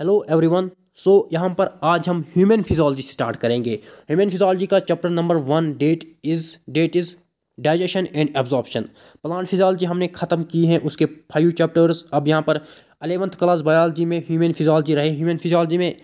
Hello everyone so यहाँ पर आज हम ह्यूमन फिजोलॉजी स्टार्ट करेंगे। ह्यूमन फिजोलॉजी का chapter number one that is that is digestion and absorption plant physiology हमने ख़त्म की है उसके फाइव चैप्टर्स अब यहाँ पर अलेवंथ क्लास बायोलॉजी में ह्यूमन फिजोलॉजी रहे। ह्यूमन फिजोलॉजी में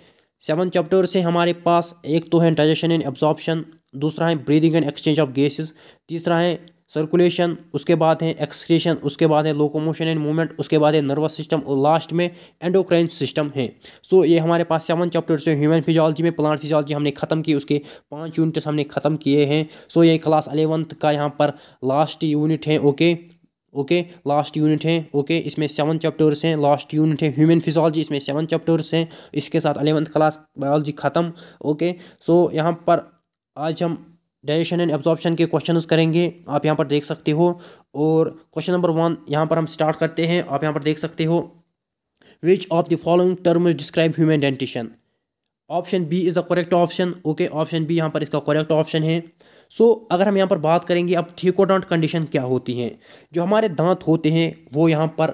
सेवन चैप्टर्स हैं हमारे पास एक तो है डाइजेशन एंड एब्जॉर्प्शन दूसरा है breathing and exchange of gases तीसरा है सर्कुलेशन उसके बाद है एक्सक्रेशन उसके बाद है लोकोमोशन एंड मूवमेंट उसके बाद है नर्वस सिस्टम और लास्ट में एंडोक्राइन सिस्टम है। सो so, ये हमारे पास सेवन चैप्टर्स है। ह्यूमन फिजियोलॉजी में प्लांट फिजियोलॉजी हमने ख़त्म की उसके पाँच यूनिट्स हमने ख़त्म किए हैं। सो so, ये क्लास अलेवंथ का यहाँ पर लास्ट यूनिट है ओके ओके लास्ट यूनिट है ओके इसमें सेवन चैप्टर्स हैं लास्ट यूनिट है। ह्यूमन फिजियोलॉजी इसमें सेवन चैप्टर्स हैं। इसके साथ अलेवंथ क्लास बायोलॉजी ख़त्म ओके सो यहाँ पर आज हम डाइजेशन एंड एब्जॉर्प्शन के क्वेश्चंस करेंगे आप यहाँ पर देख सकते हो। और क्वेश्चन नंबर वन यहाँ पर हम स्टार्ट करते हैं आप यहाँ पर देख सकते हो। Which of the following term describe human dentition option B is the correct option okay option B यहाँ पर इसका करेक्ट ऑप्शन है। सो so, अगर हम यहाँ पर बात करेंगे अब थीकोडॉन्ट कंडीशन क्या होती हैं? जो हमारे दांत होते हैं वो यहाँ पर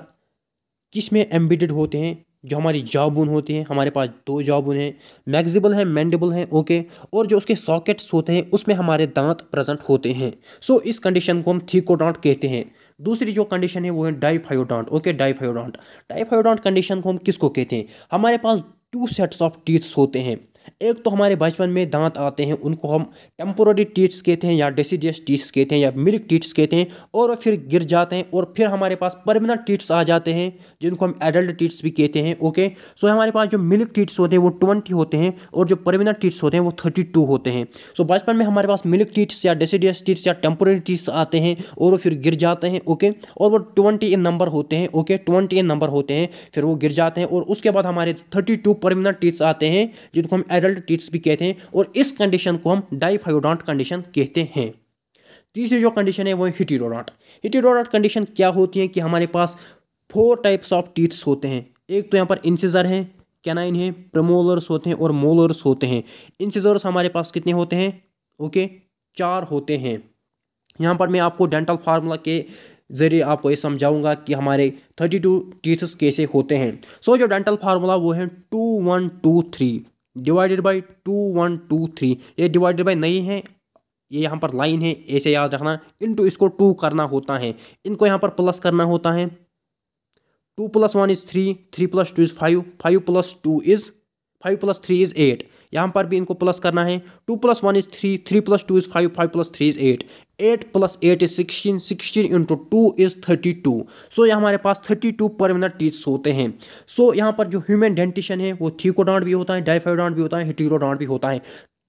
किसमें एम्बिडेड होते हैं? जो हमारी जाबुन होती है हमारे पास दो जाबुन हैं मैग्जिबल हैं मैंडेबल हैं ओके और जो उसके सॉकेट्स होते हैं उसमें हमारे दांत प्रेजेंट होते हैं। सो so, इस कंडीशन को हम थीकोडांट कहते हैं। दूसरी जो कंडीशन है वो है डाइफायोडांट ओके डाइफायोडांट डाइफायोडांट कंडीशन को हम किसको कहते हैं? हमारे पास टू सेट्स ऑफ़ टीथ्स होते हैं। एक तो हमारे बचपन में दांत आते हैं, उनको हम टेम्पोररी टीट्स कहते हैं या डेसीडियस टीट्स कहते हैं या मिल्क टीट्स कहते हैं और फिर गिर जाते हैं और फिर हमारे पास परमानेंट टीट्स आ जाते हैं, जिनको हम एडल्ट टीट्स भी कहते हैं ओके सो हमारे पास जो मिल्क टीट्स होते हैं, वो ट्वेंटी होते हैं और जो परमानेंट टीट्स होते हैं, वो थर्टी टू होते हैं। सो बचपन में हमारे पास मिल्क टीट्स या डेसीडियस टीट्स या टेम्पोररी टीट्स आते हैं और फिर गिर जाते हैं ओके और वो ट्वेंटी इन नंबर होते हैं ओके ट्वेंटी इन नंबर होते हैं, फिर वो गिर जाते हैं और उसके बाद हमारे थर्टी टू परमानेंट टीट्स आते हैं, जिनको हम एडल्ट टीट्स भी कहते हैं और इस कंडीशन को हम डाइफायोडॉन्ट कंडीशन कहते हैं। तीसरी जो कंडीशन है वो है हिटीरोडॉन्ट हिटीरोडॉन्ट कंडीशन क्या होती है कि हमारे पास फोर टाइप्स ऑफ़ टीथ्स होते हैं। एक तो यहाँ पर इंसिजर हैं कैनाइन है प्रमोलर्स होते हैं और मोलर्स होते हैं। इंसिजर्स हमारे पास कितने होते हैं? ओके चार होते हैं। यहाँ पर मैं आपको डेंटल फार्मूला के ज़रिए आपको ये समझाऊँगा कि हमारे थर्टी टू टीथ्स कैसे होते हैं। सो so, जो डेंटल फार्मूला वो है two one two three divided by two one two three ये डिवाइडेड बाई नहीं है, ये यहाँ पर लाइन है ऐसे याद रखना। इनटू इसको टू करना होता है। इनको यहाँ पर प्लस करना होता है। Two plus one is three three plus two is five five plus two is five plus three is eight यहाँ पर भी इनको प्लस करना है। Two plus one is three three plus two is five five plus three is eight eight plus eight is sixteen sixteen into two is thirty two so यहाँ हमारे पास thirty two permanent teeths होते हैं। So so, यहाँ पर जो human dentition है वो थीकोडांट भी होता है डाइफाइडांट भी होता है हिटीरोडांट भी होता है।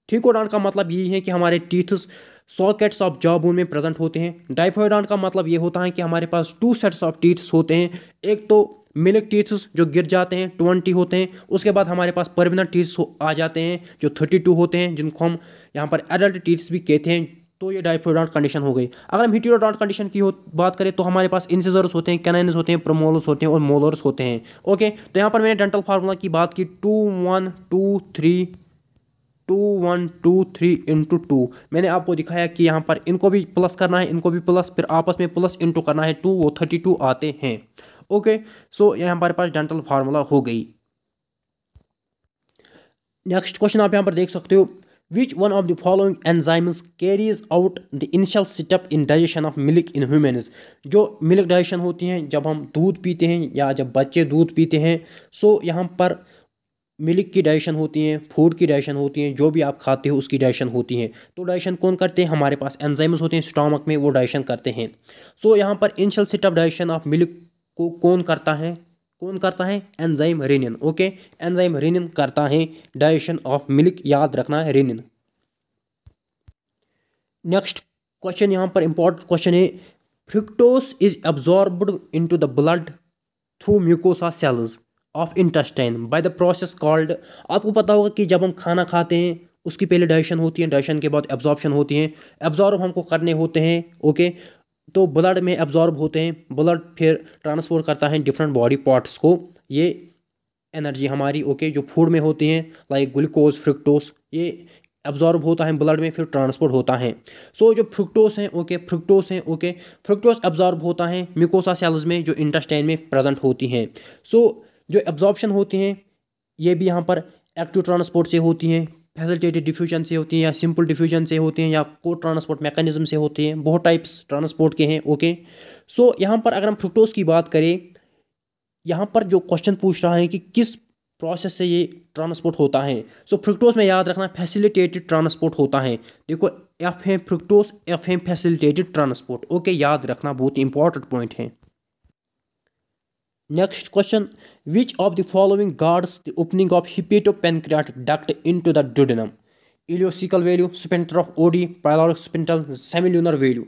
थीकोडांट का मतलब यही है कि हमारे टीथ्स सॉकेट्स ऑफ़ जॉबून में प्रेजेंट होते हैं। डाइफाइडांट का मतलब ये होता है कि हमारे पास टू सेट्स ऑफ़ टीथ्स होते हैं। एक तो मिल्क टीथ्स जो गिर जाते हैं, ट्वेंटी होते हैं, उसके बाद हमारे पास परमिनेंट टीथ्स आ जाते हैं, जो थर्टी टू होते हैं, जिनको हम यहाँ पर एडल्ट टीथ्स भी कहते हैं तो ये डाइफोडांट कंडीशन हो गई। अगर हम हिटियोडांट कंडीशन की हो बात करें तो हमारे पास इंसिजर्स होते हैं कैनाइनस होते हैं प्रोमोलस होते हैं और मोलर्स होते हैं। ओके तो यहाँ पर मैंने डेंटल फार्मूला की बात की two one two three two one two three into two मैंने आपको दिखाया कि यहाँ पर इनको भी प्लस करना है, इनको भी प्लस फिर आपस में प्लस इंटू करना है टू वो थर्टी टू आते हैं। ओके सो यहाँ हमारे पास डेंटल फार्मूला हो गई। नेक्स्ट क्वेश्चन आप यहाँ पर देख सकते हो। Which one of the following enzymes carries out the initial step in digestion of milk in humans? जो मिल्क डाइजेशन होती हैं जब हम दूध पीते हैं या जब बच्चे दूध पीते हैं सो so, यहाँ पर मिल्क की डाइजेशन होती हैं फ़ूड की डाइजेशन होती हैं जो भी आप खाते हो उसकी डाइजेशन होती हैं। तो डाइजेशन कौन करते हैं? हमारे पास एंजाइम्स होते हैं स्टॉमक में वो डाइजेशन करते हैं। सो so, यहाँ पर initial step digestion of milk को कौन करता है? कौन करता है? Enzyme rennin okay? Enzyme rennin करता है। डाइजेशन ऑफ़ मिल्क, याद रखना है रेनिन नेक्स्ट क्वेश्चन, यहाँ पर इंपॉर्टेंट क्वेश्चन है। Fructose is absorbed into the blood through mucosa cells of intestine by the process called आपको पता होगा कि जब हम खाना खाते हैं, उसकी पहले डाइजेशन होती है डाइजेशन के बाद एब्जॉर्प्शन होती है। एब्जॉर्ब हमको करने होते हैं, ओके? तो ब्लड में एब्जॉर्ब होते हैं ब्लड फिर ट्रांसपोर्ट करता है डिफरेंट बॉडी पार्ट्स को। ये एनर्जी हमारी ओके जो फ़ूड में होती हैं लाइक ग्लूकोज फ्रुक्टोस ये एब्जॉर्ब होता है ब्लड में फिर ट्रांसपोर्ट होता है। सो so, जो फ्रुक्टोस हैं ओके फ्रुक्टोस हैं ओके फ्रुक्टोस एब्जॉर्ब होता है मिकोसा सेल्स में जो इंटेस्टाइन में प्रेजेंट होती हैं। सो so, जो एब्जॉर्बशन होती हैं ये भी यहाँ पर एक्टिव ट्रांसपोर्ट से होती हैं। फैसिलिटेटेड डिफ्यूजन से होती हैं या सिंपल डिफ्यूजन से होती हैं या को ट्रांसपोर्ट मैकेनिज्म से होती हैं बहुत टाइप्स ट्रांसपोर्ट के हैं ओके सो यहाँ पर अगर हम फ्रुक्टोज की बात करें यहाँ पर जो क्वेश्चन पूछ रहा है कि किस प्रोसेस से ये ट्रांसपोर्ट होता है? सो so, फ्रुक्टोज में याद रखना फैसिलिटेटेड ट्रांसपोर्ट होता है। देखो F M fructose F M facilitated transport okay याद रखना बहुत इंपॉर्टेंट पॉइंट है। Next question which of the following guards the opening of hepatopancreatic duct into the duodenum ileocaecal valve sphincter of Oddi pyloric sphincter semilunar valve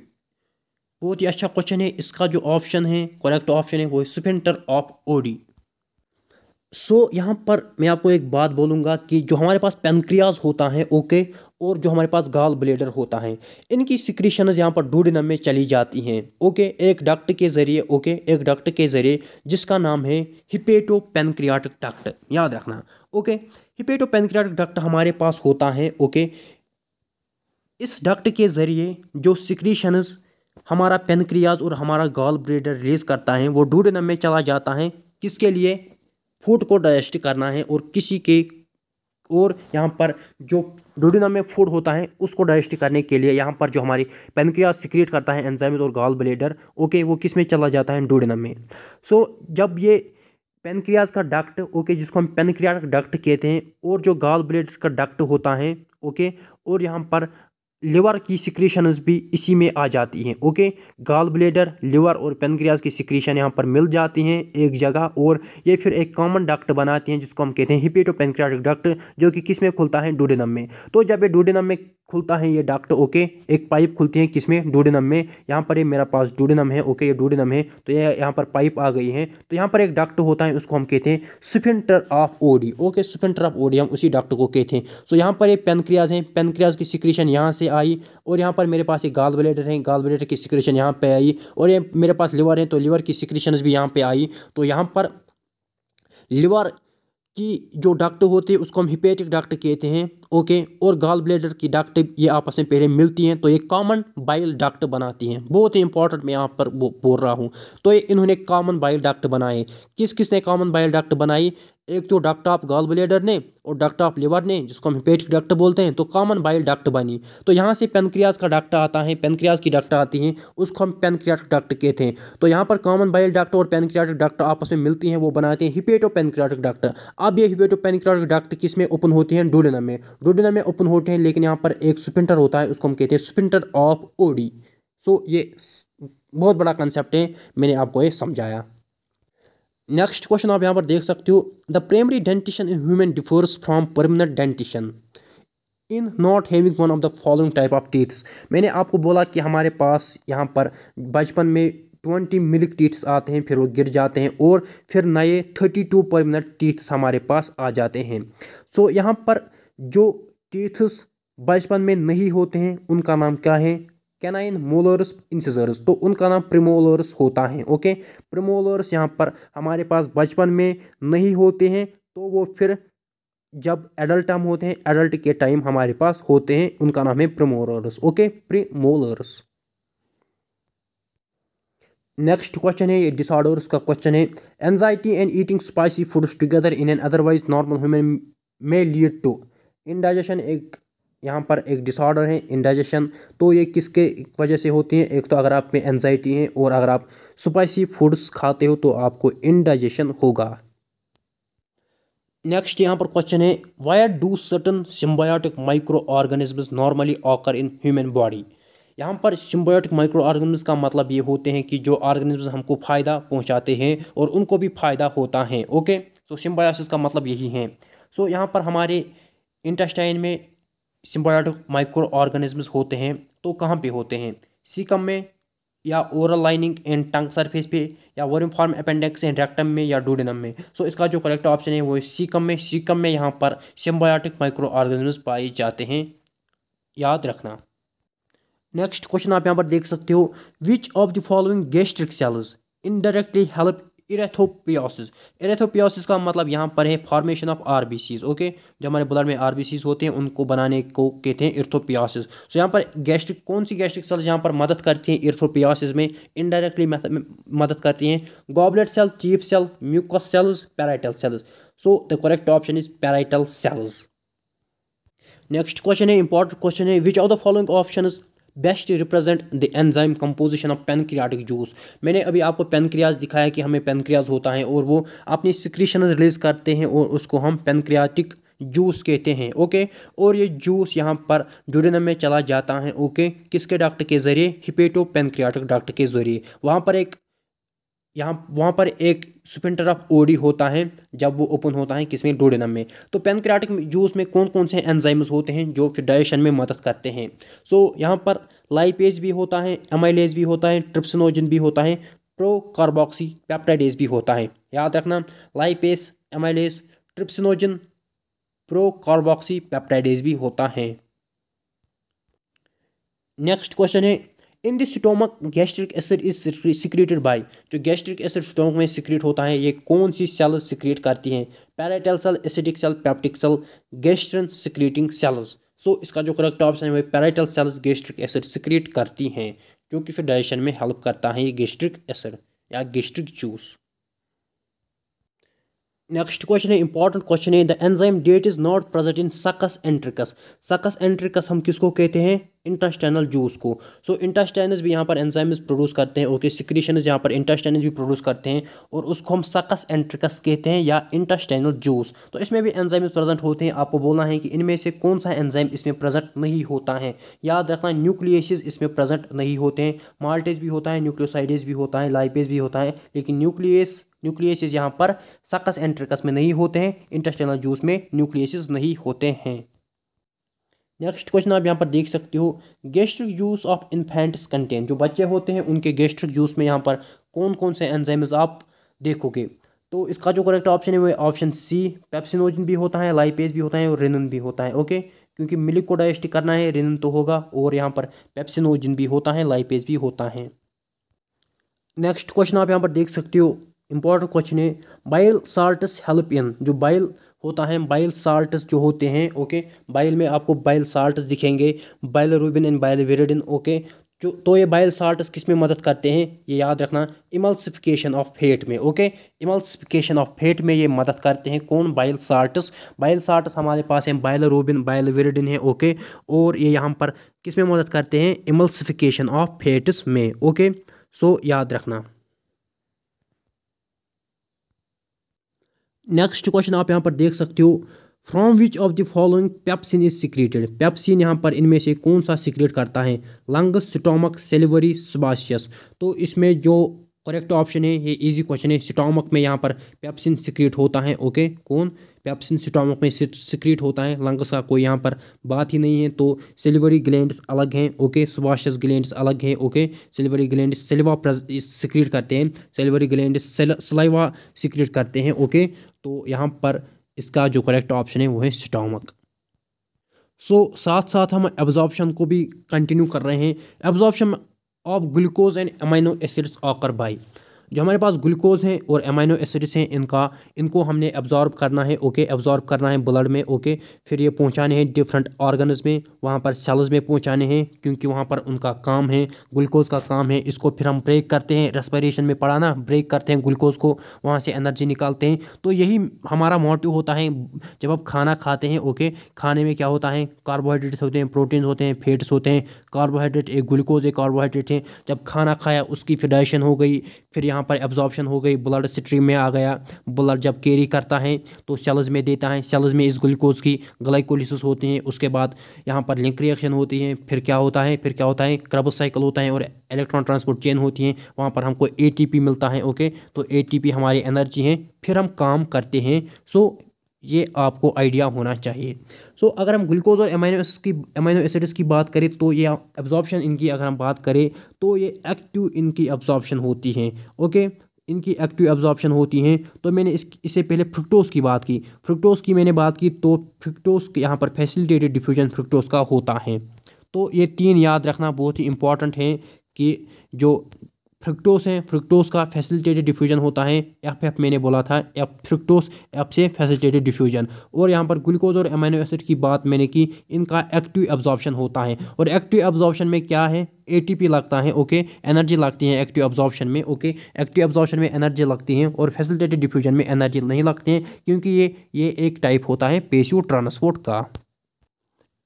बहुत ही अच्छा question है, इसका जो ऑप्शन है करेक्ट ऑप्शन है, वो है स्पेंटर ऑफ़ ओडी सो यहाँ पर मैं आपको एक बात बोलूँगा कि जो हमारे पास पेनक्रियाज होता है ओके और जो हमारे पास गाल ब्लेडर होता है, इनकी सिक्रीशन यहाँ पर डूडनम में चली जाती हैं। ओके एक डक्ट के ज़रिए ओके एक डक्ट के ज़रिए, जिसका नाम है हिपेटो पेनक्रियाटिक डक्ट याद रखना। ओके हिपेटो पेनक्रियाटिक डक्ट हमारे पास होता है ओके इस डक्ट के ज़रिए जो सिक्रीशंस हमारा पेनक्रियाज और हमारा गाल ब्लेडर रिलीज़ करता है, वो डूडनम में चला जाता है। किसके लिए? फ़ूड को डाइजेस्ट करना है और किसी के, और यहाँ पर जो डोडिनम में फ़ूड होता है, उसको डाइजेस्ट करने के लिए यहाँ पर जो हमारी पेनक्रिया सिक्रिएट करता है एंजाइम्स और गाल ब्लेडर ओके वो किसमें चला जाता है डोडिनम में। सो जब ये पेनक्रियाज का डक्ट ओके जिसको हम पेनक्रिया डक्ट कहते हैं, और जो गाल ब्लेडर का डक्ट होता है ओके और यहाँ पर लिवर की सिक्रीशंस भी इसी में आ जाती हैं, ओके? गाल ब्लेडर, लिवर और पेनक्रियाज की सिक्रीशन यहाँ पर मिल जाती हैं एक जगह और ये फिर एक कॉमन डक्ट बनाती हैं जिसको हम कहते हैं हिपेटो पेनक्रियाटिक डक्ट, जो कि किसमें खुलता है? डूडेनम में। तो जब ये डूडेनम में खुलता है ये डक्ट ओके एक पाइप खुलती है किसमें? डूडेनम में। यहाँ पर ये मेरा पास डूडेनम है ओके ये डूडेनम है। तो ये यहाँ पर पाइप आ गई है। तो यहाँ पर एक डक्ट होता है, उसको हम कहते हैं sphincter of Oddi okay sphincter of Oddi हम उसी डक्ट को कहते हैं। सो यहाँ पर ये पेनक्रियाज हैं। पेनक्रियाज की सिक्रेशन यहाँ से आई और यहाँ पर मेरे पास एक गाल ब्लेडर है। गाल ब्लेडर की सिक्रेशन यहाँ पर आई और ये मेरे पास लिवर है। तो लिवर की सिक्रेशन भी यहाँ पर आई। तो यहाँ पर लिवर की जो डक्ट होती है, उसको हम हिपेटिक डक्ट कहते हैं। ओके, और गाल ब्लेडर की डक्ट ये आपस में पहले मिलती हैं तो ये कॉमन बाइल डक्ट बनाती हैं। बहुत ही इंपॉर्टेंट मैं यहाँ पर बोल रहा हूँ। तो ये इन्होंने कॉमन बाइल डक्ट बनाए। किस किस ने कॉमन बाइल डक्ट बनाई? एक तो डक्ट ऑफ़ गाल ब्लेडर ने, और डक्ट ऑफ़ लिवर ने, जिसको हम हिपेटिक डक्ट बोलते हैं तो कॉमन बाइल डक्ट बनी। तो यहाँ से पेनक्रियाज का डक्ट आता है पेनक्रियाज की डक्ट आती हैं, उसको हम पेनक्रियाटिक डक्ट कहते हैं। तो यहाँ पर कॉमन बाइल डक्ट और पेनक्रियाटिक डक्ट आपस में मिलती हैं, वो बनाते हैं हिपेटो पेनक्रियाटिक डक्ट अब ये हिपेटो पेनक्रियाटिक डक्ट किसमें ओपन होती हैं? डूडेनम में। डूडेनम में ओपन होते हैं लेकिन यहाँ पर एक स्पिंटर होता है उसको हम कहते हैं स्पिंटर ऑफ़ ओडी। सो ये बहुत बड़ा कंसेप्ट है मैंने आपको ये समझाया। नेक्स्ट क्वेश्चन आप यहाँ पर देख सकते हो। The primary dentition in human differs from permanent dentition in not having one of the following type of teeths मैंने आपको बोला कि हमारे पास यहाँ पर बचपन में ट्वेंटी मिल्क टीथ्स आते हैं फिर वो गिर जाते हैं और फिर नए थर्टी टू परमानेंट टीथ्स हमारे पास आ जाते हैं। सो so, यहाँ पर जो टीथस बचपन में नहीं होते हैं, उनका नाम क्या है? Canine molars incisors. तो उनका नाम प्रिमोलर्स होता है, ओके? प्रिमोलर्स यहाँ पर हमारे पास बचपन में नहीं होते हैं तो वो फिर जब एडल्ट टाइम होते हैं, एडल्ट के टाइम हमारे पास होते हैं, उनका नाम है premolars, okay? Premolars. Next question है, ये डिसऑर्डर्स का क्वेश्चन है। Anxiety and eating spicy foods together in an otherwise normal human में लीड टू इनडाइजेशन एक यहाँ पर एक डिसऑर्डर है इंडाइजेशन तो ये किसके वजह से होती है? एक तो अगर आप में एनजाइटी है और अगर आप स्पाइसी फूड्स खाते हो तो आपको इंडाइजेशन होगा। नेक्स्ट यहाँ पर क्वेश्चन है why do certain symbiotic micro organisms normally occur in human body यहाँ पर सिम्बायोटिक माइक्रो ऑर्गेनिजम्स का मतलब ये होते हैं कि जो ऑर्गेनिजम्स हमको फ़ायदा पहुँचाते हैं और उनको भी फ़ायदा होता है ओके तो सिम्बायोसिस का मतलब यही है। सो so, यहाँ पर हमारे इंटेस्टाइन में सिम्बायोटिक माइक्रो ऑर्गेनिजम्स होते हैं तो कहाँ पे होते हैं? सीकम में या oral lining and tongue surface पे, या worm form appendix and rectum में, या डोडेनम में? सो इसका जो करेक्ट ऑप्शन है, वो सीकम में। सीकम में यहाँ पर सिम्बायोटिक माइक्रो ऑर्गेनिजम्स पाए जाते हैं। याद रखना। नेक्स्ट क्वेश्चन आप यहाँ पर देख सकते हो। Which of the following gastric cells indirectly help erythropoiesis. Erythropoiesis का मतलब यहाँ पर है फॉर्मेशन ऑफ़ आर ओके जो हमारे ब्लड में आर होते हैं, उनको बनाने को कहते हैं इर्थोपियासिस। सो यहाँ पर गैस्ट्रिक कौन सी गैस्ट्रिक सेल्स यहाँ पर मदद करती हैं इर्थोपियोसिस में? इनडायरेक्टली मदद करती हैं goblet cell chief cell mucus cells parietal cells so the correct option is parietal cells next question है इंपॉर्टेंट क्वेश्चन है which of the following option best represent the enzyme composition of pancreatic juice मैंने अभी आपको pancreas दिखाया कि हमें pancreas होता है और वो अपनी सिक्रीशन रिलीज़ करते हैं और उसको हम पेनक्रियाटिक जूस कहते हैं ओके और ये जूस यहाँ पर ड्यूडेनम में चला जाता है ओके किसके डॉक्टर के ज़रिए? हिपेटो पेनक्रियाटिक डॉक्टर के ज़रिए। वहाँ पर एक, यहाँ, वहाँ पर एक सुपेंटर ऑफ़ ओडी होता है जब वो ओपन होता है किसमें? डोडेनम में। तो पेनक्रियाटिक जूस में कौन कौन से एंजाइम्स होते हैं जो फिर डाइजेशन में मदद करते हैं। सो so, यहाँ पर लाइपेज भी होता है एमाइलेज भी होता है ट्रिप्सनोजन भी होता है प्रो कार्बोक्सी पेप्टाइडेज भी होता है। याद रखना lipase amylase trypsinogen pro carboxy भी होता है। नेक्स्ट क्वेश्चन है in the stomach gastric acid is secreted by जो गैस्ट्रिक एसिड स्टोमक में सिक्रेट होता है, ये कौन सी सेल सिक्रेट करती हैं? Parietal cell acidic cell peptic cell gastrin secreting cells so इसका जो करेक्ट ऑप्शन है, वो parietal cells gastric acid secrete करती हैं क्योंकि फिर डाइजेशन में हेल्प करता है ये गैस्ट्रिक एसिड या गैस्ट्रिक जूस नेक्स्ट क्वेश्चन है इंपॉर्टेंट क्वेश्चन है the enzyme that is not present in succus entericus succus entericus हम किसको कहते हैं? इंटेस्टाइनल जूस को। सो so, भी यहाँ पर एंजाइम्स प्रोड्यूस करते हैं ओके सिक्रीशन यहाँ पर इंटेस्टाइनस भी प्रोड्यूस करते हैं और उसको हम सकस एंट्रिकस कहते हैं या इंटेस्टाइनल जूस तो इसमें भी एंजाइम्स प्रेजेंट होते हैं आपको बोलना है कि इनमें से कौन सा एंजाइम इसमें प्रेजेंट नहीं होता है। याद रखना न्यूक्लियसिस इसमें प्रेजेंट नहीं होते हैं माल्टेज भी होता है न्यूक्लियोसाइडेज भी होता है लाइपेज भी होता है लेकिन न्यूक्लियस न्यूक्लियसिस यहाँ पर सकस एंट्रिकस में नहीं होते हैं इंटेस्टाइनल जूस में न्यूक्लियसिस नहीं होते हैं। नेक्स्ट क्वेश्चन आप यहाँ पर देख सकते हो gastric juice of infants contain जो बच्चे होते हैं, उनके गैस्ट्रिक जूस में यहाँ पर कौन कौन से एंजाइम्स आप देखोगे? तो इसका जो करेक्ट ऑप्शन है, वो ऑप्शन सी पेप्सिनोजन भी होता है लाइपेज भी होता है और रेनन भी होता है ओके क्योंकि मिल्क को डाइजेस्ट करना है रेनन तो होगा, और यहाँ पर पेप्सिनोजन भी होता है लाइपेज भी होता है। नेक्स्ट क्वेश्चन आप यहाँ पर देख सकते हो इंपॉर्टेंट क्वेश्चन है बाइल साल्टस हेल्प इन जो बाइल होता है बाइल साल्ट्स जो होते हैं ओके बाइल में आपको बाइल साल्ट्स दिखेंगे bilirubin and biliverdin okay जो तो ये बाइल साल्ट्स किसमें मदद करते हैं? ये याद रखना इमल्सिफिकेशन ऑफ़ फेट में ओके इमल्सिफिकेशन ऑफ़ फेट में ये मदद करते हैं कौन? बाइल साल्ट्स बाइल साल्ट्स हमारे पास हैं बाइल रूबिन बाइल विरिडिन है ओके और ये यहाँ पर किसमें मदद करते हैं? इमल्सिफिकेशन ऑफ़ फेट्स में ओके सो याद रखना। नेक्स्ट क्वेश्चन आप यहाँ पर देख सकते हो from which of the following pepsin is secreted pepsin यहाँ पर इनमें से कौन सा सिक्रेट करता है? लंग्स स्टोमक सेलिवरी सुबाशियस तो इसमें जो करेक्ट ऑप्शन है, ये इजी क्वेश्चन है। स्टोमक में यहाँ पर पेप्सिन सिक्रेट होता है ओके कौन? पेप्सिन स्टोमक में सिक्रीट होता है लंग्स का कोई यहाँ पर बात ही नहीं है तो सिल्वरी ग्लैंड्स अलग हैं ओके सुबाशस ग्लैंड्स अलग हैं okay salivary gland saliva secrete करते हैं सिल्वरी ग्लैंड सलाइवा सिक्रीट करते हैं ओके तो यहाँ पर इसका जो करेक्ट ऑप्शन है वो है स्टोमक सो so, साथ साथ हम एब्जॉर्प्शन को भी कंटिन्यू कर रहे हैं। Absorption of glucose and amino acids occur by जो हमारे पास ग्लूकोज हैं और एमाइनो एसिड्स हैं इनका, इनको हमने एब्जॉर्ब करना है ओके एब्जॉर्ब करना है ब्लड में ओके फिर ये पहुँचाने हैं डिफरेंट ऑर्गन्स में, वहाँ पर सेल्स में पहुँचाने हैं, क्योंकि वहाँ पर उनका काम है ग्लूकोज का काम है। इसको फिर हम ब्रेक करते हैं रेस्पिरेशन में पढ़ा ना ब्रेक करते हैं ग्लूकोज को, वहाँ से एनर्जी निकालते हैं। तो यही हमारा मोटिव होता है, जब आप खाना खाते हैं ओके खाने में क्या होता है? कार्बोहाइड्रेट्स होते हैं प्रोटीन्स होते हैं फेट्स होते हैं। कार्बोहाइड्रेट एक ग्लूकोज एक कार्बोहाइड्रेट है। जब खाना खाया, उसकी फिडाइशन हो गई फिर यहाँ पर एब्जॉर्प्शन हो गई ब्लड स्ट्रीम में आ गया। ब्लड जब कैरी करता है तो सेल्स में देता है। सेल्स में इस ग्लूकोज की ग्लाइकोलिसिस होती हैं। उसके बाद यहाँ पर लिंक रिएक्शन होती है। फिर क्या होता है? फिर क्या होता है? क्रब साइकिल होता है और इलेक्ट्रॉन ट्रांसपोर्ट चेन होती हैं। वहाँ पर हमको एटीपी मिलता है ओके तो ए हमारी एनर्जी है। फिर हम काम करते हैं। सो ये आपको आइडिया होना चाहिए। सो so, अगर हम ग्लूकोज और एमाइनो एसिड्स की एमाइनो एसिड्स की बात करें तो ये एब्जॉर्प्शन इनकी अगर हम बात करें तो ये एक्टिव इनकी एब्जॉर्प्शन होती हैं ओके इनकी एक्टिव एब्जॉर्प्शन होती हैं। तो मैंने इस इससे पहले फ्रुक्टोज की बात की। फ्रुक्टोज की मैंने बात की तो फ्रुक्टोज यहाँ पर फैसिलिटेटेड डिफ्यूजन फ्रुक्टोज का होता है। तो ये तीन याद रखना बहुत ही इंपॉर्टेंट है कि जो फ्रुक्टोस है। फ्रुक्टोस का फैसिलिटेटेड डिफ्यूजन होता है। एफ़ एफ़ मैंने बोला था एफ़ फ्रुक्टोस एफ़ से फैसिलिटेटेड डिफ्यूजन और यहाँ पर ग्लूकोज और अमीनो एसिड की बात मैंने की, इनका एक्टिव एब्जॉर्प्शन होता है। और एक्टिव एब्जॉर्प्शन में क्या है? एटीपी लगता है ओके एनर्जी लगती है एक्टिव एब्जॉर्प्शन में ओके एक्टिव एब्जॉर्प्शन में एनर्जी लगती है और फैसिलिटेटेड डिफ्यूजन में एनर्जी नहीं लगती है, क्योंकि ये ये एक टाइप होता है पेशियो ट्रांसपोर्ट का।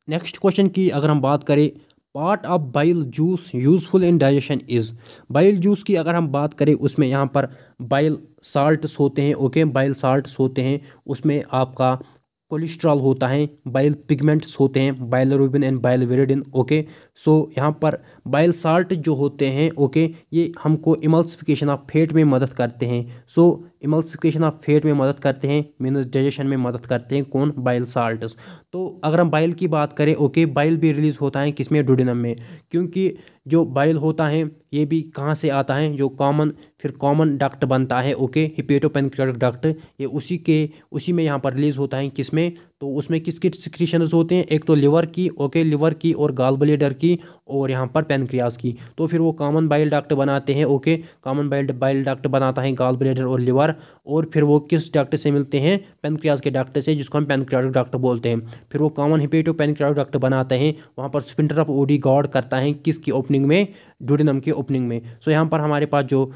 नेक्स्ट क्वेश्चन की अगर हम बात करें part of bile juice useful in digestion is bile juice की अगर हम बात करें, उसमें यहाँ पर बाइल साल्ट्स होते हैं ओके बाइल साल्ट्स होते हैं, उसमें आपका कोलेस्ट्रॉल होता है बाइल पिगमेंट्स होते हैं bilirubin and bile biliverdin okay so यहाँ पर बाइल साल्ट जो होते हैं, ओके, ये हमको इमल्सिफिकेशन ऑफ़ फेट में मदद करते हैं। सो इमल्सिफिकेशन ऑफ़ फेट में मदद करते हैं मीनस डाइजेशन में मदद करते हैं कौन? Bile salts. तो अगर हम बाइल की बात करें, ओके, बाइल भी रिलीज़ होता है किसमें? डोडिनम में। क्योंकि जो बाइल होता है, ये भी कहाँ से आता है? जो कॉमन फिर कॉमन डक्ट बनता है, ओके हिपेटो पेनक्रियाटिक डक्ट ये उसी के, उसी में यहाँ पर रिलीज़ होता है किसमें? तो उसमें किस किस सिक्रीशंस होते हैं? एक तो लिवर की, ओके लिवर की और गाल ब्लेडर की। और यहाँ पर पेनक्रियाज की। तो फिर वो कॉमन बाइल डक्ट बनाते हैं okay common bile bile duct बनाता है गाल ब्लेडर और लिवर और फिर वो किस डक्ट से मिलते हैं? पेनक्रियाज के डक्ट से, जिसको हम पेनक्रियाटिक डक्ट बोलते हैं। फिर वो कॉमन हिपेटो पेनक्रियाटिक डक्ट बनाते हैं। वहाँ पर स्पिंटर ऑफ़ ओडी गॉड करता है किसकी ओपनिंग में? डूडिनम की ओपनिंग में। सो यहाँ पर हमारे पास जो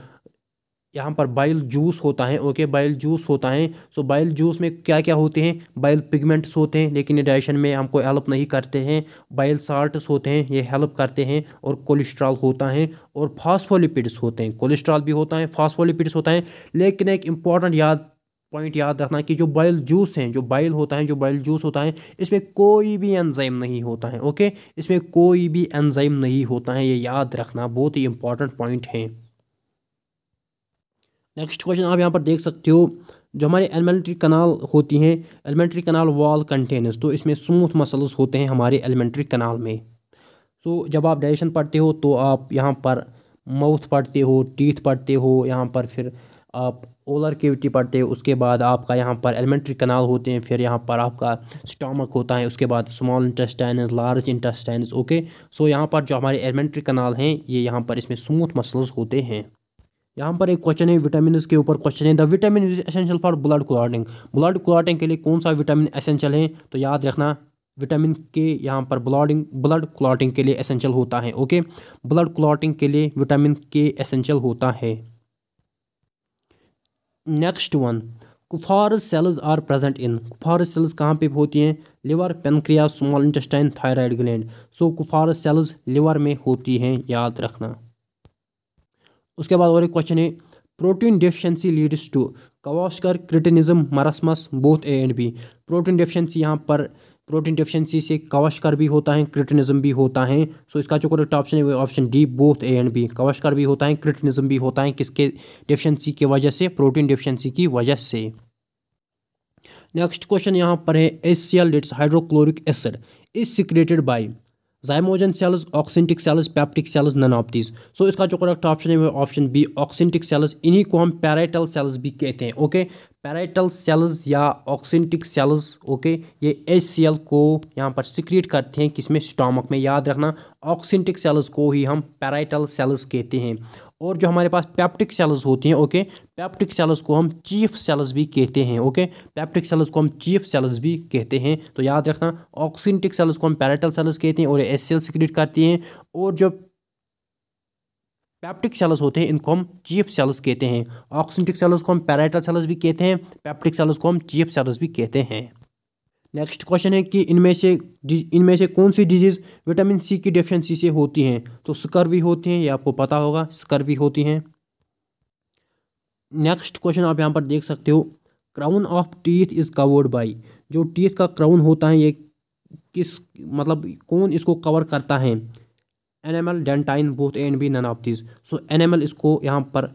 यहाँ पर बाइल जूस होता है ओके बाइल जूस होता है। सो बाइल जूस में क्या क्या होते हैं? बाइल पिगमेंट्स होते हैं, लेकिन ये डाइजेशन में हमको हेल्प नहीं करते हैं। बाइल साल्ट्स होते हैं, ये हेल्प करते हैं, और कोलेस्ट्रॉल होता है, और फास्फोलिपिड्स होते हैं। कोलेस्ट्रॉल भी होता है फास्फोलिपिड्स होता है। लेकिन एक इंपॉर्टेंट याद पॉइंट याद रखना कि जो बाइल जूस हैं, जो बाइल होता है, जो बाइल जूस होता है, इसमें कोई भी एंजाइम नहीं होता है ओके इसमें कोई भी एंजाइम नहीं होता है, ये याद रखना बहुत ही इंपॉर्टेंट पॉइंट है। नेक्स्ट क्वेश्चन आप यहाँ पर देख सकते हो जो हमारे एलिमेंट्री कनाल होती हैं एलिमेंट्री कनाल वॉल कंटेनर्स तो इसमें स्मूथ मसल्स होते हैं हमारे एलिमेंट्री कनाल में। सो so, जब आप डाइजेशन पढ़ते हो तो आप यहाँ पर माउथ पढ़ते हो टीथ पढ़ते हो यहाँ पर फिर आप ओलर केविटी पढ़ते हो उसके बाद आपका यहाँ पर एलिमेंट्री कनाल होते हैं फिर यहाँ पर आपका स्टमक होता है उसके बाद small intestine large intestine okay so यहाँ पर जो हमारे एलिमेंट्री कनाल हैं ये यहाँ पर इसमें स्मूथ मसल्स होते हैं। यहाँ पर एक क्वेश्चन है विटामिन के ऊपर क्वेश्चन है the vitamin is essential for blood clotting blood clotting के लिए कौन सा विटामिन एसेंशियल है? तो याद रखना विटामिन के यहाँ पर ब्लडिंग ब्लड क्लॉटिंग के लिए एसेंशियल होता है ओके ब्लड क्लॉटिंग के लिए विटामिन के एसेंशियल होता है। Next one Kupffer cells are present in Kupffer cells कहाँ पे होती हैं? Liver pancreas small intestine thyroid gland so Kupffer cells liver में होती हैं, याद रखना। उसके बाद और एक क्वेश्चन है protein deficiency leads to kwashiorkor cretinism marasmus both A and B protein deficiency यहाँ पर प्रोटीन डेफिशिएंसी से कवशकर भी होता है क्रिटिनिज्म भी होता है। सो इसका जो करेक्ट ऑप्शन है, वो option D both A and B kwashiorkor भी होता है क्रिटिनिज्म भी होता है, किसके डेफिशिएंसी की वजह से प्रोटीन डेफिशिएंसी की वजह से। नेक्स्ट क्वेश्चन यहाँ पर है S C L hydrochloric acid is secreted by zymogen cells oxyntic cells peptic cells none of these so इसका जो करेक्ट ऑप्शन है, वो ऑप्शन बी ऑक्सेंटिक सेल्स इन्हीं को हम पैराइटल सेल्स भी कहते हैं ओके पैराइटल सेल्स या ऑक्सेंटिक सेल्स ओके ये एच सी एल को यहाँ पर सिक्रिएट करते हैं, किसमें? स्टॉमक में। याद रखना ऑक्सेंटिक सेल्स को ही हम पैराइटल सेल्स कहते हैं। और जो हमारे पास पैप्टिक सेल्स होती हैं ओके पैप्टिक सेल्स को हम चीफ सेल्स भी कहते हैं ओके पैप्टिक सेल्स को हम चीफ सेल्स भी कहते हैं। तो याद रखना ऑक्सीटिक सेल्स को हम पैराटल सेल्स कहते हैं और एस सेल सिक्रेट करती हैं और जो पैप्टिक सेल्स होते हैं, इनको हम चीफ सेल्स कहते हैं। ऑक्सीटिक सेल्स को हम पैराटल सेल्स भी कहते हैं पैप्टिक सेल्स को हम चीफ सेल्स भी कहते हैं। नेक्स्ट क्वेश्चन है कि इनमें से इनमें से कौन सी डिज़ीज़ विटामिन सी की डेफिशिएंसी से होती हैं? तो स्कर्वी होती हैं, ये आपको पता होगा स्कर्वी होती हैं। नेक्स्ट क्वेश्चन आप यहाँ पर देख सकते हो। Crown of teeth is covered by जो टीथ का क्राउन होता है, ये किस मतलब कौन इसको कवर करता है? Enamel dentine both and B none of this so enamel इसको यहाँ पर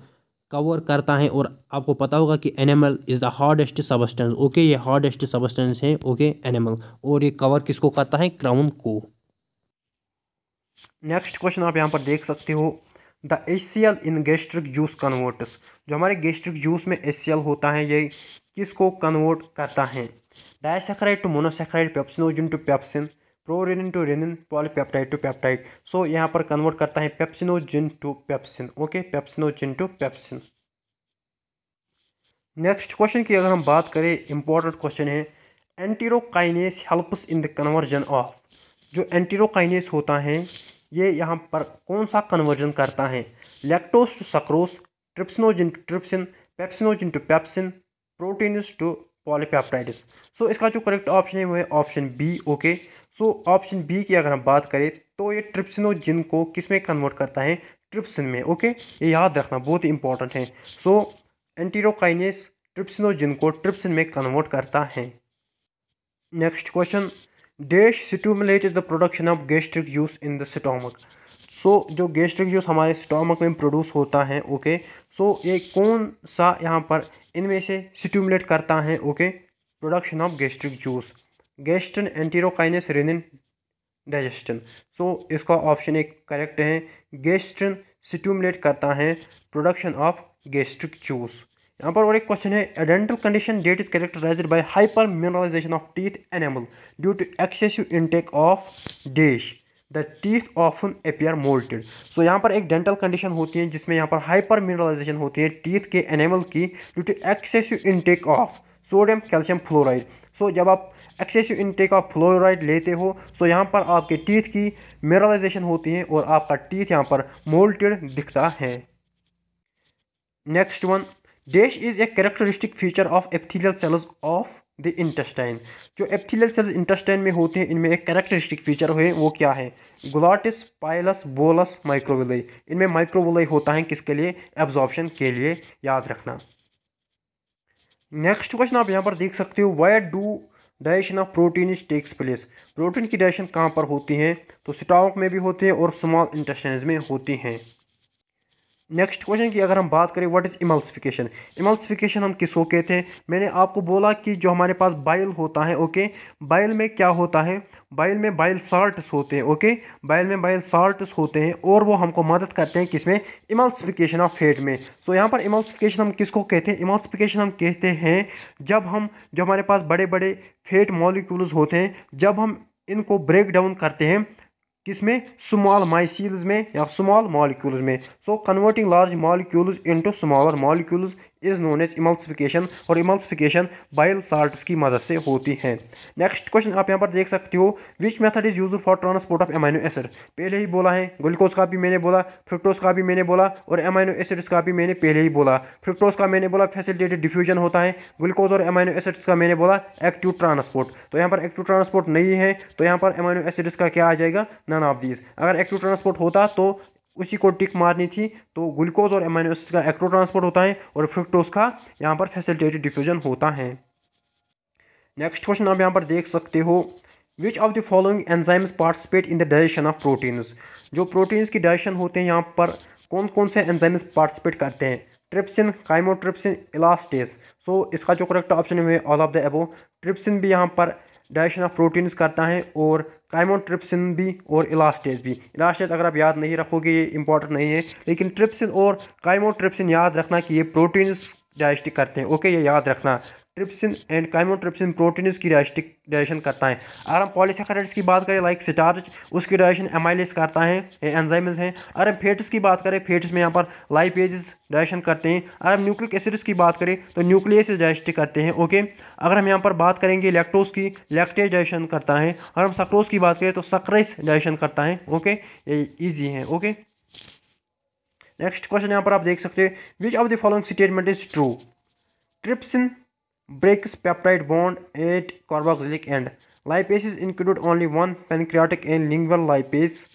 कवर करता है और आपको पता होगा कि enamel is the hardest substance okay ये हार्डेस्ट सबस्टेंस है ओके एनिमल और ये कवर किसको करता है? क्राउन को. नेक्स्ट क्वेश्चन आप यहाँ पर देख सकते हो. The HCl in gastric juice converts जो हमारे गेस्ट्रिक जूस में एच होता है, ये किसको कन्वर्ट करता है? Disaccharide to monosaccharide pepsinogen to pepsin prorennin to rennin polypeptide to peptide. So यहाँ पर कन्वर्ट करता है pepsinogen to pepsin. Okay, pepsinogen to pepsin. Next question की अगर हम बात करें इंपॉर्टेंट क्वेश्चन है, enterokinase helps in the conversion of. जो एंटीरोकाइनेस होता है, ये यहाँ पर कौन सा कन्वर्जन करता है? Lactose to sucrose trypsinogen to trypsin pepsinogen to pepsin proteins to polypeptides so इसका जो करेक्ट ऑप्शन है, वो है option B okay so option B की अगर हम बात करें तो ये ट्रिप्सिनोजिन को किसमें कन्वर्ट करता है? ट्रिप्सिन में ओके ये याद रखना बहुत ही इंपॉर्टेंट है। सो एंटीरोकाइनेस ट्रिप्सिनोजिन को ट्रिप्सिन में कन्वर्ट करता है। Next question dash stimulate the production of gastric juice in the stomach so जो गेस्ट्रिक जूस हमारे स्टोमक में प्रोड्यूस होता है ओके सो ये कौन सा यहाँ पर इनमें से स्टूमुलेट करता है okay production of gastric juice gastrin enterokinase rennin digestin so इसका ऑप्शन एक करेक्ट है. गैस्ट्रन स्टूमुलेट करता है प्रोडक्शन ऑफ़ गेस्ट्रिक जूस यहाँ पर और एक क्वेश्चन है. A dental condition that is characterised by hyper mineralisation of teeth enamel due to excessive intake of dash the teeth often appear mottled so यहाँ पर एक डेंटल कंडीशन होती है जिसमें यहाँ पर हाइपर मिनरलाइजेशन होती है टीथ के एनिमल की due to excessive intake of sodium calcium fluoride so जब आप एक्सेसिव इनटेक ऑफ़ फ्लोराइड लेते हो सो so यहाँ पर आपके टीथ की मिनरलाइजेशन होती है और आपका टीथ यहाँ पर मोल्टेड दिखता है। Next one dash is a characteristic feature of epithelial cells of the intestine जो एप्थीलियल सेल्स इंटेस्टाइन में होते हैं, इनमें एक करेक्टरिस्टिक फीचर है, वो क्या है? गुलाटिस पाइलस बोलस माइक्रोविलई इनमें माइक्रोविलई होता है किसके लिए? एब्जॉर्प्शन के लिए याद रखना। नेक्स्ट क्वेश्चन आप यहाँ पर देख सकते हो why do digestion of protein is takes place protein की डाइजेशन कहाँ पर होती है? तो स्टॉक में भी होती है और स्मॉल इंटेस्टाइन में होती हैं। नेक्स्ट क्वेश्चन की अगर हम बात करें व्हाट इज़ इमल्सिफिकेशन इमल्सिफिकेशन हम किसको कहते हैं? मैंने आपको बोला कि जो हमारे पास बाइल होता है ओके बाइल में क्या होता है? बाइल में बाइल साल्ट्स होते हैं ओके बाइल में बाइल साल्ट्स होते हैं और वो हमको मदद करते हैं किसमें? इमल्सिफिकेशन ऑफ़ फेट में। सो so, यहाँ पर इमल्सिफिकेशन हम किसको कहते हैं? इमल्सिफिकेशन हम कहते हैं जब हम जो हमारे पास बड़े बड़े फेट मॉलिक्यूल्स होते हैं जब हम इनको ब्रेक डाउन करते हैं किसमें? स्मॉल माइसील्स में या स्मॉल मॉलिक्यूल्स में? So converting large molecules into smaller molecules is known as emulsification और इमल्सिफिकेशन बाइल साल्ट्स की मदद से होती है। नेक्स्ट क्वेश्चन आप यहाँ पर देख सकते हो which method is use for transport of amino acid पहले ही बोला है ग्लूकोज का भी मैंने बोला फ्रुक्टोज का भी मैंने बोला और एमाइनो एसिड्स का भी मैंने पहले ही बोला। फ्रिक्टोज का मैंने बोला फैसिलिटेटेड डिफ्यूजन होता है। ग्लूकोज और एमाइनो एसिड्स का मैंने बोला एक्टिव ट्रांसपोर्ट तो यहाँ पर एक्टिव ट्रांसपोर्ट नहीं है तो यहाँ पर एमाइनो एसिड्स का क्या आ जाएगा? नन ऑफ़ दीज अगर एक्टिव ट्रांसपोर्ट होता तो उसी को टिक मारनी थी। तो ग्लूकोज और एमाइनो एसिड का एक्ट्रो ट्रांसपोर्ट होता है और फ्रुक्टोज का यहाँ पर फैसिलिटेटेड डिफ्यूजन होता है। नेक्स्ट क्वेश्चन आप यहाँ पर देख सकते हो। Which of the following enzymes participate in the digestion of proteins जो प्रोटीन्स की डाइजेशन होते हैं यहाँ पर कौन कौन से एंजाइम्स पार्टिसिपेट करते हैं? ट्रिप्सिन काइमोट्रिप्सिन इलास्टेस सो इसका जो करेक्ट ऑप्शन है all of the above trypsin भी यहाँ पर डाइजेशन ऑफ़ प्रोटीन्स करता है और काइमोट्रिप्सिन भी और इलास्टेज भी। इलास्टेज अगर आप याद नहीं रखोगे, ये इंपॉर्टेंट नहीं है, लेकिन ट्रिप्सिन और काइमोट्रिप्सिन याद रखना कि ये प्रोटीन्स डाइजेस्ट करते हैं। ओके ये याद रखना। ट्रिप्सिन एंड काइमोट्रिप्सिन प्रोटीन्स की डाइजेशन करता है। अगर हम पॉलीसेकेराइड्स की बात करें लाइक स्टार्च उसकी डाइजेशन एमाइलिस करता है एंजाइम्स हैं। अगर हम फेट्स की बात करें फेट्स में यहाँ पर लाइपेजेस डाइजेशन करते हैं। अगर हम न्यूक्लिक एसिड्स की बात करें तो न्यूक्लियस डाइजेस्ट करते हैं ओके अगर हम यहाँ पर बात करेंगे लैक्टोज की लैक्टेज डाइजेशन करता है। अगर हम सक्रोज की बात करें तो सक्रेस डाइजेशन करता है ओके ये ईजी है ओके नेक्स्ट क्वेश्चन यहाँ पर आप देख सकते हैं which of the following statement is true trypsin breaks peptide bond at carboxylic end. Lipases include only one pancreatic and lingual lipase.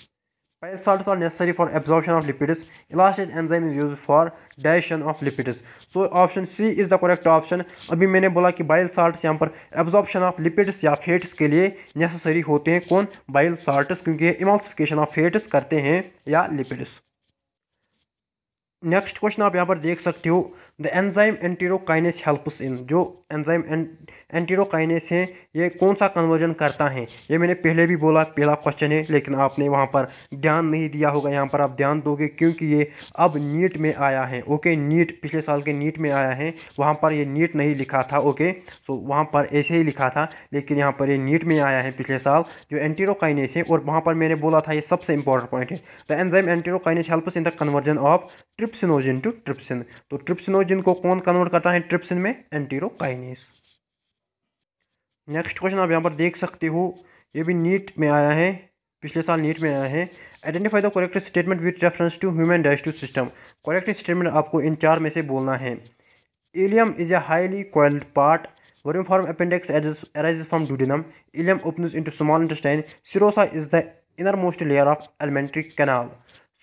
Bile salts are necessary for absorption of lipids. Elastase enzyme is used for digestion of lipids. So option C is the correct option. अभी मैंने बोला कि bile salts यहाँ पर absorption of lipids या fats के लिए necessary होते हैं कौन बाइल साल्ट्स क्योंकि इमल्सिफिकेशन ऑफ़ फेट्स करते हैं या लिपिड्स नेक्स्ट क्वेश्चन आप यहाँ पर देख सकते हो the enzyme enterokinase helps in जो एंजाइम एंटीरोकाइनेस हैं, ये कौन सा कन्वर्जन करता है? ये मैंने पहले भी बोला, पहला क्वेश्चन है, लेकिन आपने वहाँ पर ध्यान नहीं दिया होगा। यहाँ पर आप ध्यान दोगे क्योंकि ये अब नीट में आया है ओके नीट पिछले साल के नीट में आया है। वहाँ पर ये नीट नहीं लिखा था ओके सो वहाँ पर ऐसे ही लिखा था, लेकिन यहाँ पर ये नीट में आया है पिछले साल, जो एंटीरोकाइनेस है, और वहाँ पर मैंने बोला था ये सबसे इंपॉर्टेंट पॉइंट है। The enzyme enterokinase helps in the conversion of trypsinogen to trypsin तो ट्रिप्सिनोजिन को कौन कन्वर्ट करता है ट्रिप्सिन में? एंटीरोकाइनेस नेक्स्ट क्वेश्चन आप यहाँ पर देख सकते हो। ये भी नीट में आया है। पिछले साल नीट में आया है। Identify the correct statement with reference to human digestive system correct statement आपको इन चार में से बोलना है। Ileum is a highly coiled part Vermiform appendix arises from duodenum. Ileum opens into small intestine. Serosa is the innermost layer of alimentary canal.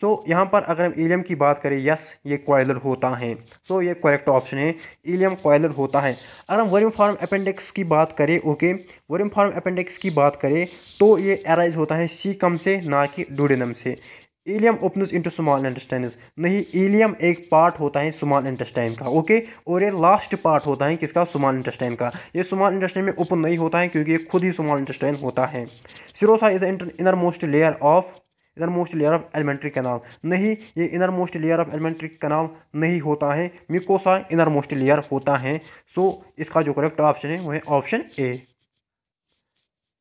So so, यहाँ पर अगर हम इलियम की बात करें यस ये क्वाइलर होता है। सो so, ये करेक्ट ऑप्शन है। इलियम क्वाइलर होता है। अगर हम वरिम फार्म अपेंडिक्स की बात करें ओके वरिम फार्म अपेंडिक्स की बात करें तो ये एराइज होता है सी कम से ना कि डूडेनम से। Ileum opens into small intestine नहीं इलियम एक पार्ट होता है स्मॉल इंटेस्टाइन का ओके और ये लास्ट पार्ट होता है किसका? स्मॉल इंटेस्टाइन का। ये स्मॉल इंटेस्टाइन में ओपन नहीं होता है क्योंकि ये खुद ही स्मॉल इंटेस्टाइन होता है। Serosa is inner most layer of inner most layer of alimentary canal. नहीं ये inner most layer of alimentary canal नहीं होता है मिकोसा इनर मोस्ट लेयर होता है। सो so, इसका जो करेक्ट ऑप्शन है वो है ऑप्शन ए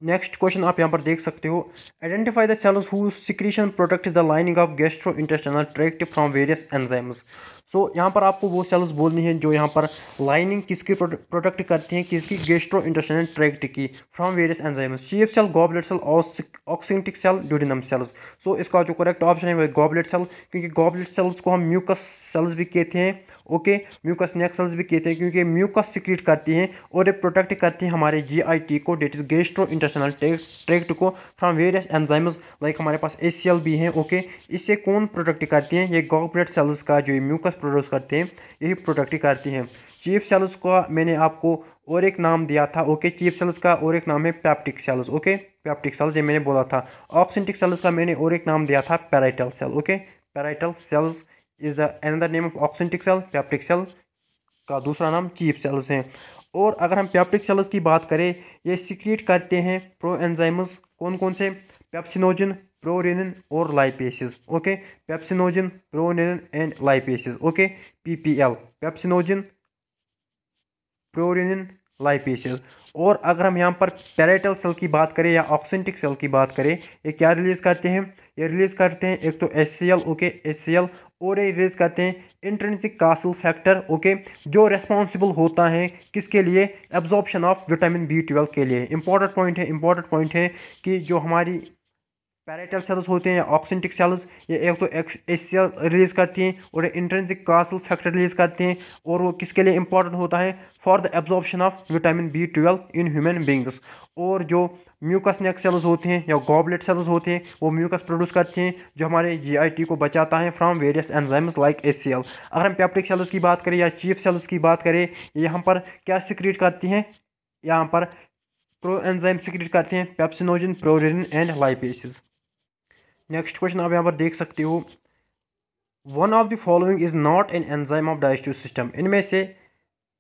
नेक्स्ट क्वेश्चन आप यहाँ पर देख सकते हो। Identify the cells who secretion protect the lining of gastro intestinal tract from various enzymes so यहाँ पर आपको वो सेल्स बोलनी है जो यहाँ पर लाइनिंग किसकी प्रोटेक्ट करती हैं, किसकी गेस्ट्रो इंटेस्टाइनल ट्रैक्ट की from various enzymes chief cell goblet cell oxyntic cell duodenum cells so इसका जो करेक्ट ऑप्शन है वह गॉबलेट सेल क्योंकि गॉबलेट सेल्स को हम म्यूकस सेल्स भी कहते हैं। ओके म्यूकस नेक सेल्स भी कहते हैं क्योंकि म्यूकस सिक्रीट करती हैं और ये प्रोटेक्ट करती हैं हमारे जीआईटी को that is gastro intestinal tract को फ्रॉम वेरियस एंजाइम्स लाइक हमारे पास एसीएल भी हैं, ओके। इससे कौन प्रोटेक्ट करती हैं? ये गॉबलेट सेल्स का जो म्यूकस प्रोड्यूस करते हैं, यही प्रोटेक्ट करती हैं। चीफ सेल्स का मैंने आपको और एक नाम दिया था, ओके। चीफ सेल्स का और एक नाम है peptic cells okay. Peptic cells ये मैंने बोला था। ऑक्सेंटिक सेल्स का मैंने और एक नाम दिया था parietal cell okay. Parietal cells is the another name of oxyntic cell peptic cell का दूसरा नाम चीफ सेल्स हैं। और अगर हम पैप्टिक सेल्स की बात करें, ये सिक्रिएट करते हैं प्रो एंजाइम्स कौन कौन से पेप्सिनोजिन प्रोरेनिन और lipases okay pepsinogen prorennin and lipases okay PPL pepsinogen prorennin lipases और अगर हम यहाँ पर पैराइटल सेल की बात करें या ऑक्सेंटिक सेल की बात करें, ये क्या रिलीज़ करते हैं? ये रिलीज़ करते हैं एक तो S C L okay S और रेज करते हैं इंट्रेंसिक कासल फैक्टर ओके जो रेस्पॉन्सिबल होता है किसके लिए? Absorption of vitamin B twelve के लिए। इंपॉर्टेंट पॉइंट है इंपॉर्टेंट पॉइंट है कि जो हमारी पैराइटल सेल्स होते हैं या ऑक्सेंटिक सेल्स ये एक तो एस रिलीज़ करती हैं और इंट्रेंसिक कासल फैक्टर रिलीज़ करते हैं और वो किसके लिए इंपॉर्टेंट होता है? For the absorption of vitamin B twelve in human beings और जो म्यूकस नेक सेल्स होते हैं या गॉबलेट सेल्स होते हैं, वो म्यूकस प्रोड्यूस करते हैं, जो हमारे जीआईटी को बचाता है from various enzymes like S अगर हम पेप्टिक सेल्स की बात करें या चीफ सेल्स की बात करें यहाँ पर क्या सिक्रिएट करती हैं? यहाँ पर प्रो एंजाइम सिक्रिएट करते हैं pepsinogen prorennin and lipases next question आप यहाँ पर देख सकते हो। One of the following is not an enzyme of digestive system इनमें से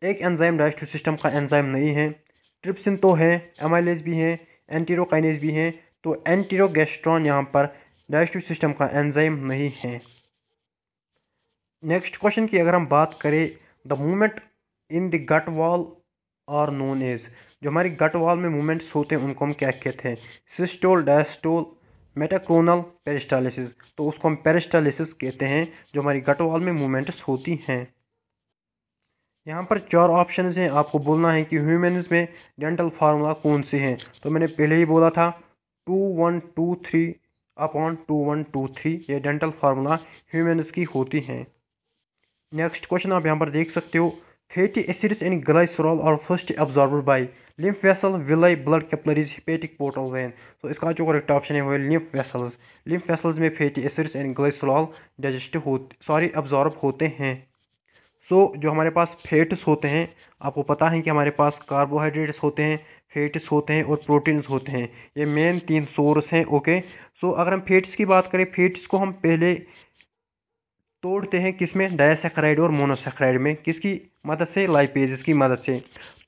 एक एंजाइम डाइजेस्टिव सिस्टम का एंजाइम नहीं है। ट्रिप्सिन तो है एमाइलेज भी हैं एंटीरोकाइनेज भी हैं तो एंटीरोगेस्ट्रॉन यहाँ पर डाइजेस्टिव सिस्टम का एंजाइम नहीं है। नेक्स्ट क्वेश्चन की अगर हम बात करें the movement in the gut wall are known as जो हमारी गट वॉल में मूवमेंट्स होते हैं, उनको हम क्या कहते हैं? Systole diastole metachronal peristalsis. तो उसको हम पेरिस्टालिसिस कहते हैं, जो हमारी गट वॉल में मूवमेंट्स होती हैं। यहाँ पर चार ऑप्शन हैं, आपको बोलना है कि ह्यूमन्स में डेंटल फार्मूला कौन से हैं? तो मैंने पहले ही बोला था two one two three upon two one two three ये डेंटल फार्मूला ह्यूमन्स की होती हैं। नेक्स्ट क्वेश्चन आप यहाँ पर देख सकते हो फैटी एसिड्स इन ग्लाइसरॉल और first absorber by lymph vessel villi blood capillaries hepatic portal vein तो इसका जो करेक्ट ऑप्शन है है लिम्फ वेसल्स लिम्फ वेसल्स में fatty acids and glycerol digest होते सॉरी अब्जॉर्ब होते हैं. सो so, जो हमारे पास फैट्स होते हैं आपको पता है कि हमारे पास कार्बोहाइड्रेट्स होते हैं फैट्स होते हैं और प्रोटीन्स होते हैं. ये मेन तीन सोर्स हैं ओके सो so, अगर हम फैट्स की बात करें फैट्स को हम पहले तोड़ते हैं किसमें? डायासेक्राइड और मोनोसेक्राइड में। किसकी मदद से? लाइपेजेस की मदद से।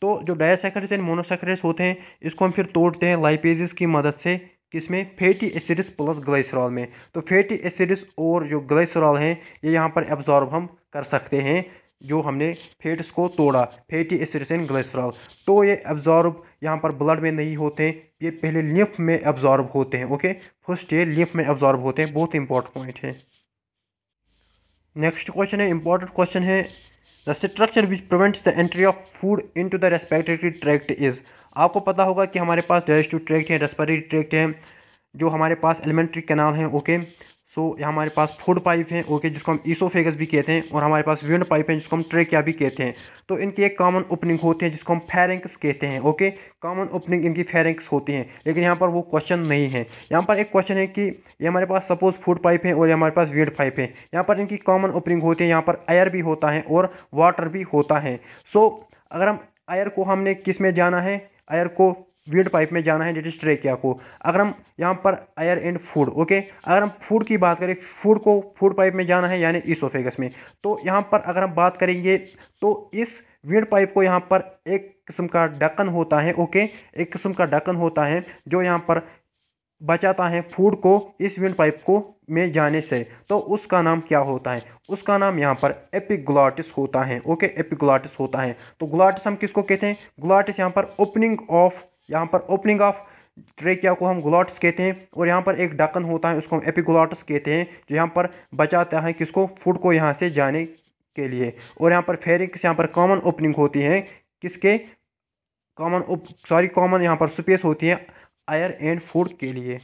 तो जो डायासेक्राइड्स एंड मोनोसेक्राइड्स होते हैं, इसको हम फिर तोड़ते हैं लाइपेजेस की मदद से। किसमें फैटी एसिड्स प्लस ग्लाइसरॉल में। तो फैटी एसिड्स और जो ग्लाइसरॉल हैं, ये यहाँ पर एब्जॉर्ब हम कर सकते हैं, जो हमने फैट्स को तोड़ा, फैटी एसिड्स एंड ग्लाइसरॉल। तो ये एब्जॉर्ब यहाँ पर ब्लड में नहीं होते, ये पहले लिम्फ में एब्जॉर्ब होते हैं, ओके? फ़र्स्ट ये लिम्फ में एब्जॉर्ब होते हैं, बहुत इंपॉर्टेंट पॉइंट है। नेक्स्ट क्वेश्चन है इंपॉर्टेंट क्वेश्चन है the structure which prevents the entry of food into the respiratory tract is आपको पता होगा कि हमारे पास डाइजेस्टिव ट्रैक्ट है रेस्पिरेटरी ट्रैक्ट है, जो हमारे पास एलिमेंट्री कैनाल हैं ओके सो so, हमारे पास फ़ूड पाइप है ओके जिसको हम ईसोफेगस भी कहते हैं और हमारे पास विंड पाइप है जिसको हम ट्रेकिया भी कहते हैं। तो इनकी एक कॉमन ओपनिंग होती है जिसको हम फेरेंक्स कहते हैं ओके कॉमन ओपनिंग इनकी फेरेंक्स होती हैं। लेकिन यहाँ पर वो क्वेश्चन नहीं है। यहाँ पर एक क्वेश्चन है कि ये हमारे पास सपोज़ फ़ूड पाइप है और ये हमारे पास विंड पाइप है। यहाँ पर इनकी कॉमन ओपनिंग होती है यहाँ पर एयर भी होता है और वाटर भी होता है। सो so, अगर हम एयर को हमने किसमें जाना है? एयर को वीड पाइप में जाना है डेट इज़ ट्रेकिया को। अगर हम यहाँ पर एयर एंड फ़ूड ओके अगर हम फ़ूड की बात करें फ़ूड को फ़ूड पाइप में जाना है, यानी ईसोफेगस में। तो यहाँ पर अगर हम बात करेंगे तो इस वीड पाइप को यहाँ पर एक किस्म का ढक्कन होता है ओके एक किस्म का ढक्कन होता है, जो यहाँ पर बचाता है फ़ूड को इस विंड पाइप को में जाने से। तो उसका नाम क्या होता है? उसका नाम यहाँ पर एपिग्लाटिस होता है ओके एपिग्लाटिस होता है। तो ग्लाटिस हम किसको कहते हैं? ग्लाटिस यहाँ पर ओपनिंग ऑफ़ यहाँ पर ओपनिंग ऑफ़ ट्रेकिया को हम ग्लॉट्स कहते हैं और यहाँ पर एक डकन होता है, उसको हम एपिग्लॉट्स कहते हैं, जो यहाँ पर बचाता है किसको? फ़ूड को यहाँ से जाने के लिए। और यहाँ पर फेरिक्स यहाँ पर कॉमन ओपनिंग होती है। किसके? कॉमन सॉरी कॉमन यहाँ पर स्पेस होती है आयर एंड फ़ूड के लिए।